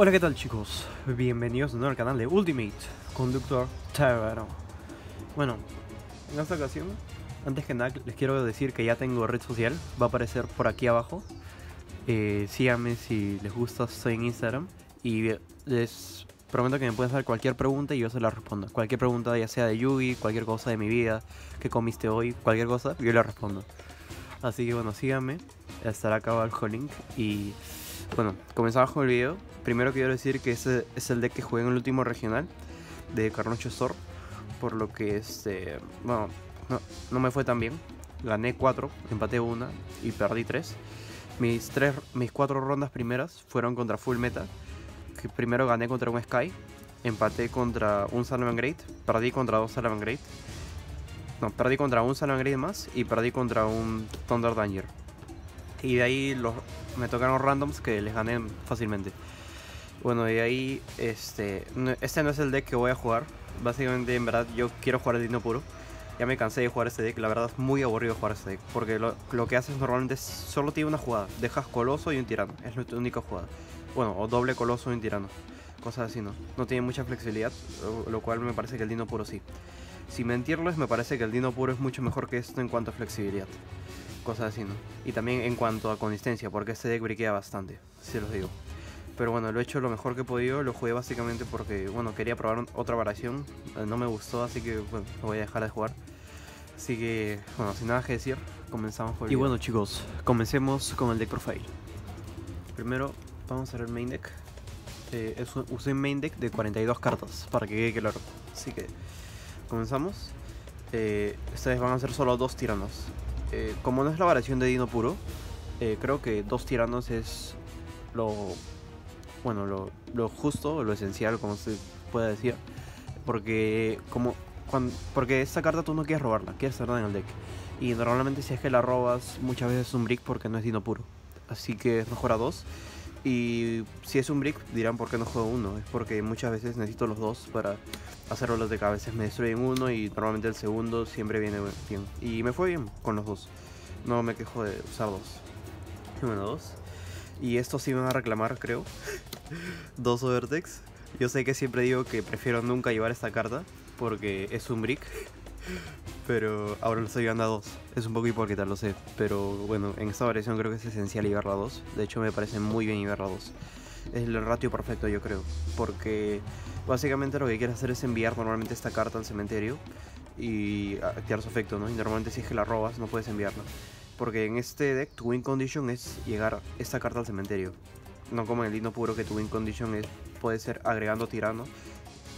Hola, ¿qué tal chicos? Bienvenidos de nuevo al canal de Ultimate Conductor Terror. Bueno, en esta ocasión, antes que nada, les quiero decir que ya tengo red social, va a aparecer por aquí abajo. Eh, síganme si les gusta, estoy en Instagram. Y les prometo que me pueden hacer cualquier pregunta y yo se la respondo. Cualquier pregunta, ya sea de Yugi, cualquier cosa de mi vida, que comiste hoy, cualquier cosa, yo le respondo. Así que bueno, síganme, estará acá abajo el link y bueno, comenzamos con el video. Primero quiero decir que ese es el deck que jugué en el último regional de Carnocho Store. Por lo que este. Bueno, no, no me fue tan bien. Gané 4, empaté una y perdí 3. Mis, tres, mis 4 rondas primeras fueron contra Full Meta. Que primero gané contra un Sky. Empaté contra un Salman Great. Perdí contra dos Salman Great. No, perdí contra un Salman Great más. Y perdí contra un Thunder Danger. Y de ahí los, me tocaron randoms que les gané fácilmente. Bueno, de ahí, este, este no es el deck que voy a jugar. Básicamente, en verdad, yo quiero jugar el Dino Puro. Ya me cansé de jugar este deck, la verdad es muy aburrido jugar este deck. Porque lo, que haces normalmente es, solo tiene una jugada. Dejas coloso y un tirano, es tu única jugada. Bueno, o doble coloso y un tirano. Cosas así, ¿no? No tiene mucha flexibilidad, lo, cual me parece que el Dino Puro sí. Sin mentirles, me parece que el Dino Puro es mucho mejor que esto en cuanto a flexibilidad. Cosas así, ¿no? Y también en cuanto a consistencia, porque este deck briquea bastante, si los digo. Pero bueno, lo he hecho lo mejor que he podido. Lo jugué básicamente porque, bueno, quería probar otra variación. Eh, no me gustó, así que, bueno, lo voy a dejar de jugar. Así que, bueno, sin nada que decir, comenzamos por el Y bueno, chicos, comencemos con el deck profile. Primero, vamos a ver el main deck. Eh, usé un main deck de 42 cartas, para que quede claro. Así que, comenzamos. Eh, vez van a ser solo dos tiranos. Eh, como no es la variación de Dino puro, creo que dos tiranos es lo bueno, lo, lo justo, lo esencial, como se puede decir. Porque como cuando, porque esta carta tú no quieres robarla, quieres tenerla en el deck. Y normalmente si es que la robas, muchas veces es un brick porque no es dino puro. Así que es mejor a dos. Y si es un brick, dirán por qué no juego uno. Es porque muchas veces necesito los dos para hacer los de cabezas. Me destruyen uno y normalmente el segundo siempre viene bien. Y me fue bien con los dos. No me quejo de usar dos. Bueno, dos. Y estos sí me van a reclamar, creo. Dos Overtex. Yo sé que siempre digo que prefiero nunca llevar esta carta porque es un brick. Pero ahora lo estoy llevando a dos. Es un poco hipócrita, lo sé. Pero bueno, en esta variación creo que es esencial llevarla a dos. De hecho, me parece muy bien llevarla a dos. Es el ratio perfecto, yo creo. Porque básicamente lo que quieres hacer es enviar normalmente esta carta al cementerio y activar su efecto, ¿no? Y normalmente si es que la robas, no puedes enviarla. Porque en este deck tu win condition es llegar esta carta al cementerio. No como en el Dino Puro que tu win condition es, puede ser agregando tirano.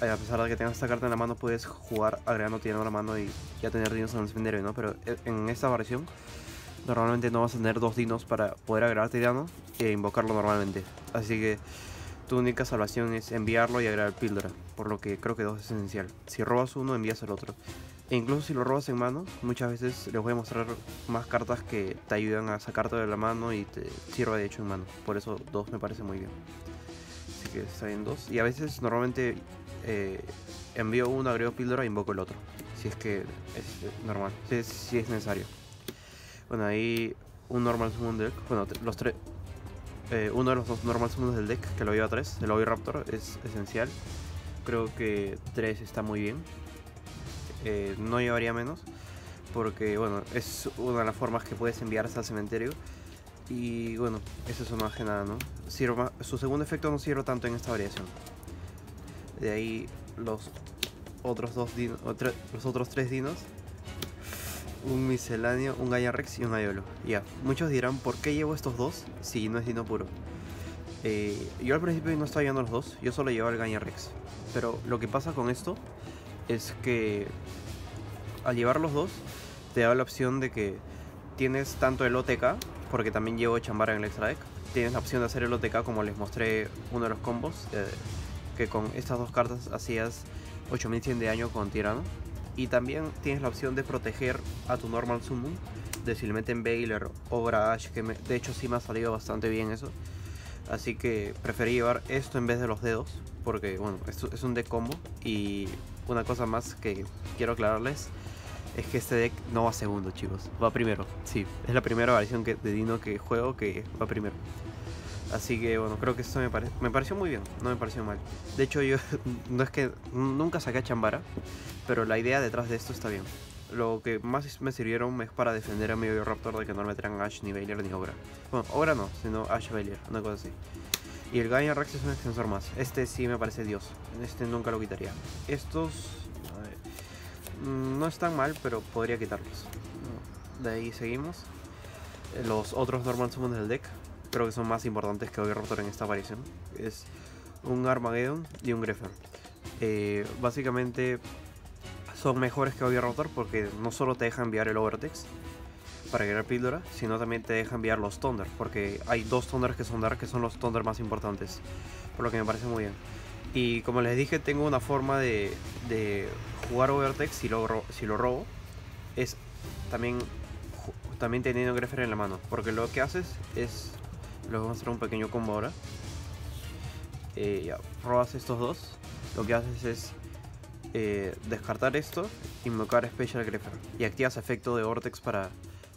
A pesar de que tengas esta carta en la mano, puedes jugar agregando tirano a la mano y ya tener dinos en el cementerio, ¿no? Pero eh, en esta versión, normalmente no vas a tener dos dinos para poder agregar tirano e invocarlo normalmente. Así que tu única salvación es enviarlo y agregar píldora. Por lo que creo que dos es esencial. Si robas uno, envías el otro. E incluso si lo robas en mano, muchas veces les voy a mostrar más cartas que te ayudan a sacarte de la mano y te sirve de hecho en mano. Por eso dos me parece muy bien. Que bien dos. Y a veces normalmente eh, envío uno, agrego píldora e invoco el otro. Si es que es eh, normal, si es, si es necesario. Bueno, ahí un normal summon deck. Bueno, los tres. Eh, uno de los dos normal summons del deck, que lo lleva 3, el Obi Raptor, es esencial. Creo que 3 está muy bien no llevaría menos, porque bueno, es una de las formas que puedes enviarse al cementerio. Y bueno, eso es más que nada, ¿no? su segundo efecto no sirve tanto en esta variación. De ahí los otros dos dinos, los otros tres dinos. Un misceláneo, un Rex y un Aiolo. Ya, muchos dirán, ¿por qué llevo estos dos si no es dino puro? Eh, yo al principio no estaba llevando los dos, yo solo llevaba el Rex. Pero lo que pasa con esto es que al llevar los dos te da la opción de que tienes tanto el OTK, porque también llevo Chambara en el extra deck, tienes la opción de hacer el OTK como les mostré uno de los combos, eh, que con estas dos cartas hacías 8100 de daño con tirano. Y también tienes la opción de proteger a tu normal summon, de si le meten Baylor o Grash, que de hecho sí me ha salido bastante bien eso. Así que preferí llevar esto en vez de los dedos, porque bueno, esto es un deck combo y una cosa más que quiero aclararles es que este deck no va segundo, chicos. Va primero. Sí, es la primera versión que, de Dino que juego que va primero. Así que bueno, creo que esto me, pare me pareció muy bien, no me pareció mal. De hecho yo no es que nunca saqué a Chambara, pero la idea detrás de esto está bien. Lo que más me sirvieron es para defender a mi Raptor de que no me traen Ash ni Bailier ni Obra. Bueno, Obra no, sino Ash Bailier, una cosa así. Y el Gaia Rex es un extensor más. Este sí me parece Dios. Este nunca lo quitaría. Estos no están mal, pero podría quitarlos. De ahí seguimos. Eh, los otros normal summons del deck creo que son más importantes que Raptor en esta aparición. Es un Armageddon y un Greffer. Eh, básicamente son mejores que Raptor porque no solo te deja enviar el Overtex para crear píldora, sino también te deja enviar los Thunder, porque hay dos Thunder que son que son los Thunder más importantes, por lo que me parece muy bien. Y como les dije, tengo una forma de, de jugar Overtex si lo, si lo robo, es también, también teniendo Greffer en la mano, porque lo que haces es les voy a mostrar un pequeño combo ahora. Eh, ya, robas estos dos. Lo que haces es eh, descartar esto, invocar Special Greffer y activas efecto de Vortex para,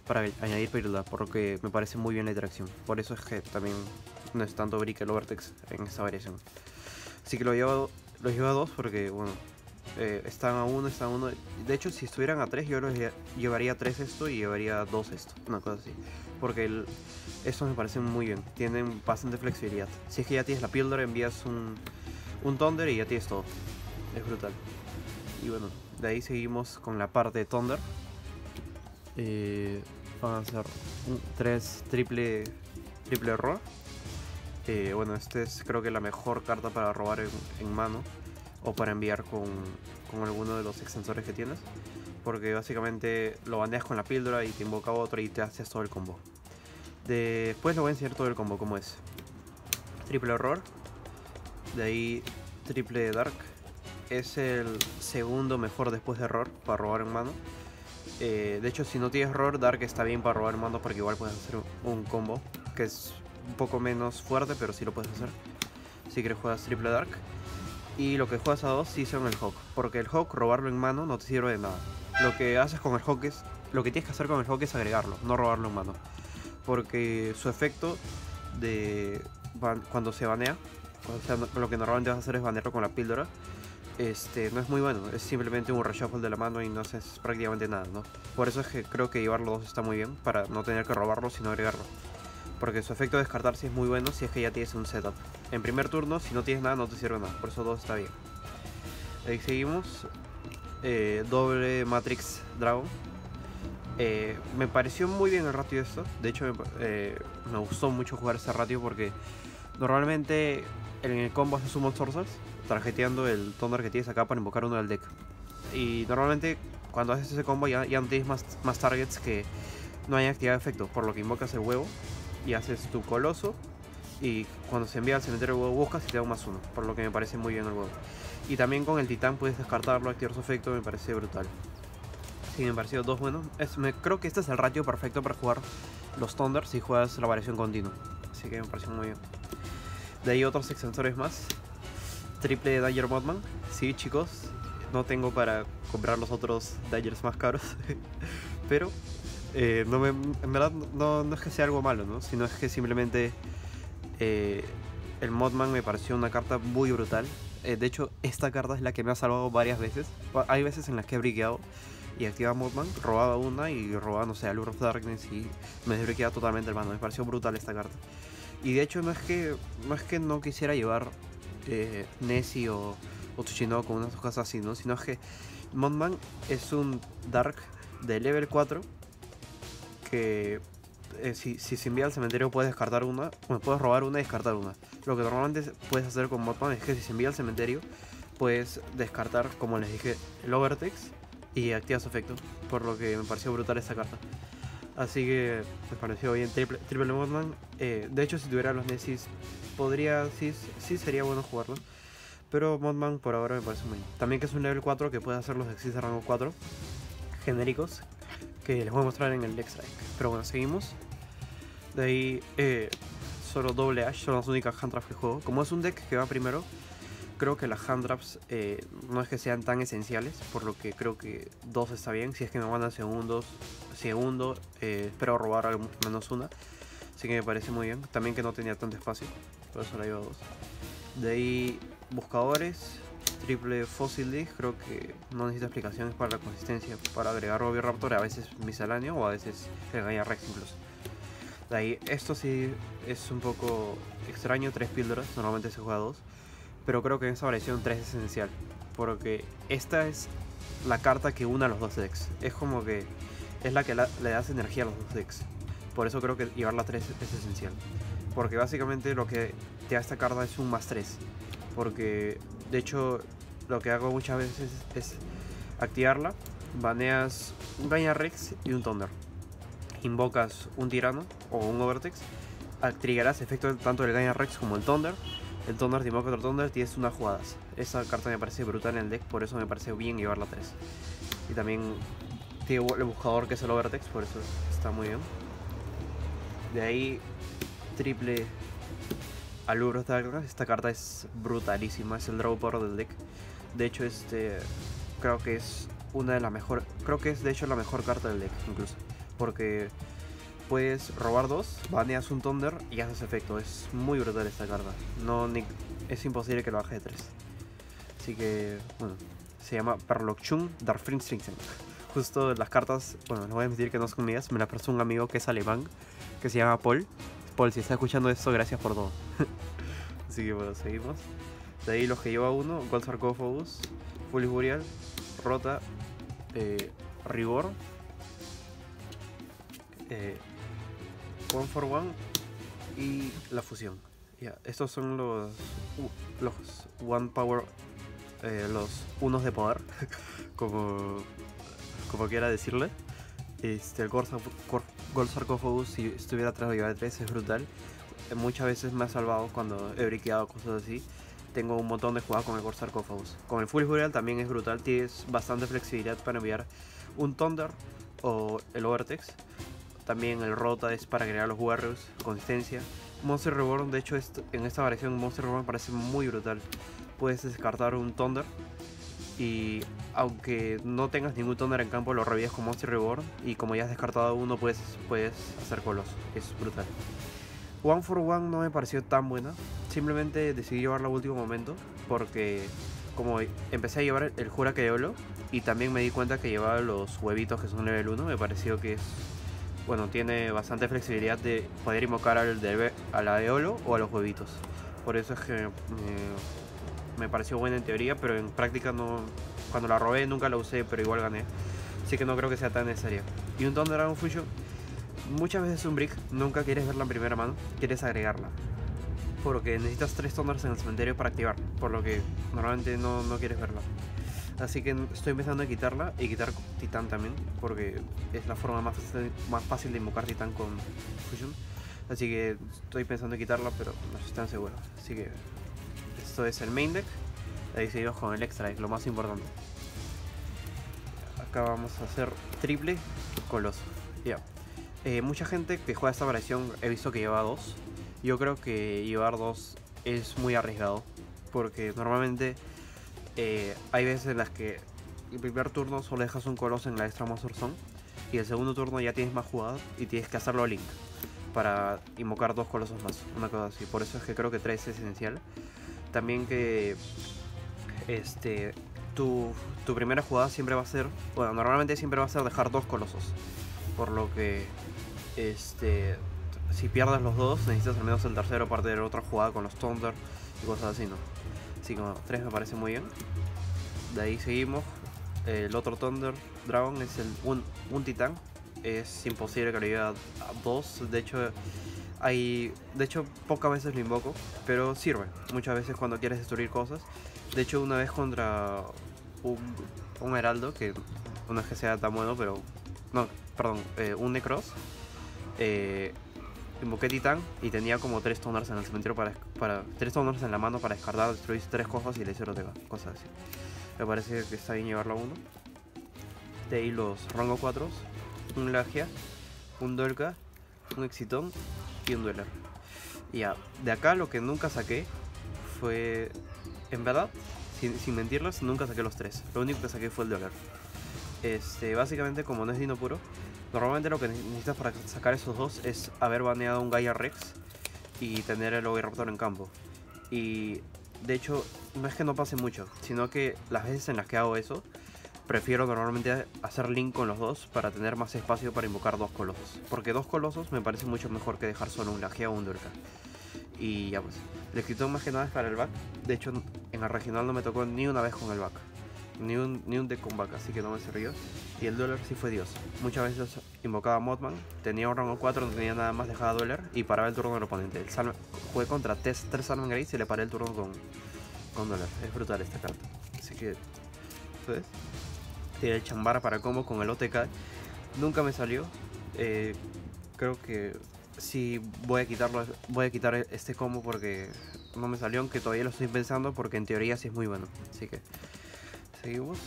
para añadir píldora, por lo que me parece muy bien la interacción. Por eso es que también no es tanto brick el Vortex en esta variación. Así que lo llevo, lo llevo a dos porque, bueno, eh, están a uno, están a uno. De hecho, si estuvieran a tres, yo los llevaría tres esto y llevaría dos esto, una cosa así. Porque el, estos me parecen muy bien, tienen bastante flexibilidad. Si es que ya tienes la píldora, envías un, un Thunder y ya tienes todo. Es brutal. Y bueno, de ahí seguimos con la parte de Thunder. Eh, van a ser tres triple, triple error. Eh, bueno, este es creo que la mejor carta para robar en, mano o para enviar con, con, alguno de los extensores que tienes. Porque básicamente lo bandeas con la píldora y te invoca otro y te haces todo el combo. Después lo voy a enseñar todo el combo como es. Triple horror. De ahí triple dark. Es el segundo mejor después de error para robar en mano. Eh, de hecho, si no tienes error, Dark está bien para robar en mano porque igual puedes hacer un combo que es un poco menos fuerte, pero sí lo puedes hacer. Si quieres juegas triple Dark. Y lo que juegas a dos sí son el Hawk, porque el Hawk robarlo en mano no te sirve de nada. Lo que haces con el Hawk es, lo que tienes que hacer con el Hawk es agregarlo, no robarlo en mano porque su efecto de cuando se banea, lo que normalmente vas a hacer es banearlo con la píldora, este, no es muy bueno, es simplemente un reshuffle de la mano y no haces prácticamente nada, ¿no? Por eso es que creo que llevarlo dos está muy bien, para no tener que robarlo sino agregarlo. Porque su efecto de descartar sí es muy bueno si es que ya tienes un setup. En primer turno, si no tienes nada, no te sirve nada, por eso dos está bien. Ahí seguimos. Eh, doble Matrix Dragon. Eh, me pareció muy bien el ratio esto. De hecho, eh, me gustó mucho jugar este ratio porque normalmente en el combo haces un Sorcerer tarjeteando el Thunder que tienes acá para invocar uno del deck. Y normalmente cuando haces ese combo ya, no tienes más, más targets que no hay actividad de efecto, por lo que invocas el huevo y haces tu coloso. Y cuando se envía al cementerio buscas y te da un más uno, por lo que me parece muy bien el huevo. Y también con el titán puedes descartarlo, activar su efecto, me parece brutal. Sí, me pareció dos buenos. me, creo que este es el ratio perfecto para jugar los Thunder si juegas la variación continua. Así que me pareció muy bien. De ahí otros extensores más. Triple Danger Modman. Sí, chicos. No tengo para comprar los otros Dangers más caros. Pero eh, no me, en verdad no, no, es que sea algo malo, ¿no? Sino es que simplemente eh, el Modman me pareció una carta muy brutal. Eh, de hecho, esta carta es la que me ha salvado varias veces. Hay veces en las que he brigueado y activa Modman, robaba una y robaba, no sé, a of Darkness y me desbloqueaba totalmente el mando. Me pareció brutal esta carta. Y de hecho no es que no, es que no quisiera llevar eh, Nessie o, o Tsuchinoko, unas cosas así, ¿no? Sino es que Modman es un Dark de level 4 que eh, si, si, se envía al cementerio puedes descartar una, bueno, puedes robar una y descartar una. Lo que normalmente puedes hacer con Modman es que si se envía al cementerio puedes descartar, como les dije, el Overtex y activa su efecto, por lo que me pareció brutal esta carta. Así que me pareció bien triple, triple. Eh, de hecho, si tuviera los Nessis, podría, sí, sí sería bueno jugarlo. Pero Modman por ahora me parece muy bien. También que es un level 4 que puede hacer los Exis de rango 4 genéricos que les voy a mostrar en el Strike. Pero bueno, seguimos. De ahí, eh, solo doble Ash son las únicas hand que juego. Como es un deck que va primero, creo que las hand traps eh, no es que sean tan esenciales, por lo que creo que dos está bien. Si es que me mandan segundos, segundo, eh, espero robar al menos una. Así que me parece muy bien. También que no tenía tanto espacio. Por eso la dos. De ahí, buscadores. Triple Fossil Dig. Creo que no necesita explicaciones para la consistencia. Para agregar Raptor a veces misceláneo o a veces Gaia Rex incluso. De ahí, esto sí es un poco extraño. Tres píldoras. Normalmente se juega dos. Pero creo que en esta variación 3 es esencial. Porque esta es la carta que une a los dos decks. Es como que es la que le das energía a los dos decks. Por eso creo que llevarla 3 es esencial. Porque básicamente lo que te da esta carta es un más 3. Porque de hecho lo que hago muchas veces es activarla. Baneas un Rex y un Thunder. Invocas un Tirano o un Overtex. Triggerás efecto tanto del Gaia Rex como el Thunder. El Thunder te invoca otro Thunder, tienes unas jugadas. Esa carta me parece brutal en el deck, por eso me parece bien llevarla 3. Y también tiene el buscador que es el Overtex, por eso está muy bien. De ahí, triple Aluro Esta carta es brutalísima, es el draw power del deck. De hecho, este creo que es una de las mejores. Creo que es de hecho la mejor carta del deck, incluso. Porque puedes robar dos, baneas un Thunder y haces efecto. Es muy brutal esta carta. No, es imposible que lo baje de 3. Así que, bueno, se llama Perlokchung Darfrinstringsen. Justo las cartas, bueno, no voy a decir que no son mías, me las prestó un amigo que es alemán que se llama Paul. Paul, si está escuchando esto, gracias por todo. Así que bueno, seguimos. De ahí los que lleva uno, Gold Sarcophagus, Fully Burial, Rota, eh, Rigor, eh, One for One y la fusión. Ya, estos son los, uh, los One Power, eh, los unos de poder, como, como quiera decirle. Este, el Gold, Sarcophagus, si estuviera atrás de de 3, es brutal. Muchas veces me ha salvado cuando he briqueado cosas así. Tengo un montón de jugadas con el Gold Sarcophagus. Con el Full Burial también es brutal, tienes bastante flexibilidad para enviar un Thunder o el Overtex. También el Rota es para agregar los Warriors, consistencia. Monster Reborn, de hecho, en esta variación Monster Reborn parece muy brutal. Puedes descartar un Thunder y aunque no tengas ningún toner en campo, lo revives con Monster Reborn. Y como ya has descartado uno, puedes, puedes hacer colos. Es brutal. One for One no me pareció tan buena. Simplemente decidí llevarla a último momento. Porque como empecé a llevar el Jura que Eolo. Y también me di cuenta que llevaba los huevitos que son level 1. Me pareció que es. Bueno, tiene bastante flexibilidad de poder invocar al de, a la Eolo o a los huevitos. Por eso es que me pareció buena en teoría, pero en práctica no. Cuando la robé nunca la usé, pero igual gané. Así que no creo que sea tan necesaria. Y un Dragon Fusion, muchas veces un brick, nunca quieres verla en primera mano, quieres agregarla. Porque necesitas tres Thunders en el cementerio para activar, por lo que normalmente no, no quieres verla. Así que estoy empezando a quitarla y quitar Titán también, porque es la forma más más fácil de invocar Titán con Fusion. Así que estoy pensando en quitarla, pero no estoy tan seguro. Así que esto es el main deck. Ahí seguimos con el extra deck, lo más importante. Acá vamos a hacer triple coloso. Ya. Eh, mucha gente que juega esta variación he visto que lleva dos. Yo creo que llevar dos es muy arriesgado. Porque normalmente eh, hay veces en las que el primer turno solo dejas un coloso en la extra Monster Zone. Y el segundo turno ya tienes más jugadas y tienes que hacerlo a Link. Para invocar dos colosos más. Una cosa así. Por eso es que creo que 3 es esencial también que este tu, primera jugada siempre va a ser, bueno, normalmente siempre va a ser dejar dos colosos. Por lo que este si pierdes los dos, necesitas al menos el tercero parte de otra jugada con los Thunder y cosas así, ¿no? Así como tres me parece muy bien. De ahí seguimos. El otro Thunder Dragon es el un, un titán. Es imposible que lo llegue a dos. De hecho, hay, de hecho, pocas veces lo invoco, pero sirve. Muchas veces cuando quieres destruir cosas. De hecho, una vez contra un, un heraldo, que no es que sea tan bueno, pero... No, perdón, eh, un Necros. Eh, invoqué Titán y tenía como tres toners en el cementerio para, para tres toners en la mano para descartar, destruir tres cosas y le hicieron cosas así. Me parece que está bien llevarlo a uno. De ahí los rango 4, un Lagia, un Dolka, un Exitón y un dueler. ya, de acá lo que nunca saqué fue, en verdad, sin, sin nunca saqué los tres. Lo único que saqué fue el dueler. Este, básicamente como no es dino puro, Normalmente lo que necesitas para sacar esos dos es haber baneado un Gaia Rex y tener el Oviraptor en campo. Y de hecho, no es que no pase mucho, sino que las veces en las que hago eso, prefiero normalmente hacer link con los dos para tener más espacio para invocar dos colosos. Porque dos colosos me parece mucho mejor que dejar solo un Lagia o un Durka. Y ya pues, el escritor más que nada es para el back. De hecho, en la regional no me tocó ni una vez con el back. Ni un, ni un deck con back, así que no me sirvió. Y el Dueler sí fue Dios. Muchas veces invocaba Modman, tenía un rango 4, no tenía nada más, dejaba Dueler y paraba el turno del oponente. El jugué contra 3 Salmon Grace y le paré el turno con, con. Es brutal esta carta. Así que, ¿sabes? Tiene el Chambara para combo con el OTK. Nunca me salió. Eh, creo que sí voy a quitarlo, voy a quitar este combo porque no me salió, aunque todavía lo estoy pensando porque en teoría sí es muy bueno. Así que seguimos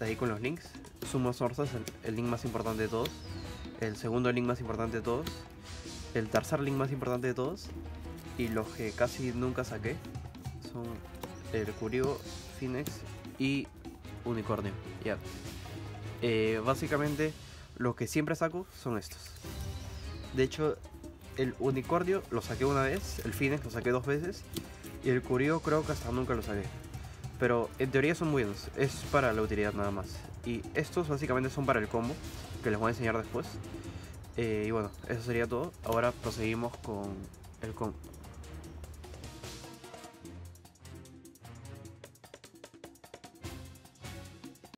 ahí con los links. Sumo Sources, el, el, link más importante de todos. El segundo link más importante de todos. El tercer link más importante de todos. Y los que casi nunca saqué son el Curio, Phoenix y Unicornio. Ya. Eh, básicamente, lo que siempre saco son estos. De hecho, el Unicornio lo saqué una vez, el Phoenix lo saqué dos veces. Y el Curio creo que hasta nunca lo saqué. Pero en teoría son buenos, es para la utilidad nada más. Y estos básicamente son para el combo, que les voy a enseñar después. Eh, y bueno, eso sería todo. Ahora proseguimos con el,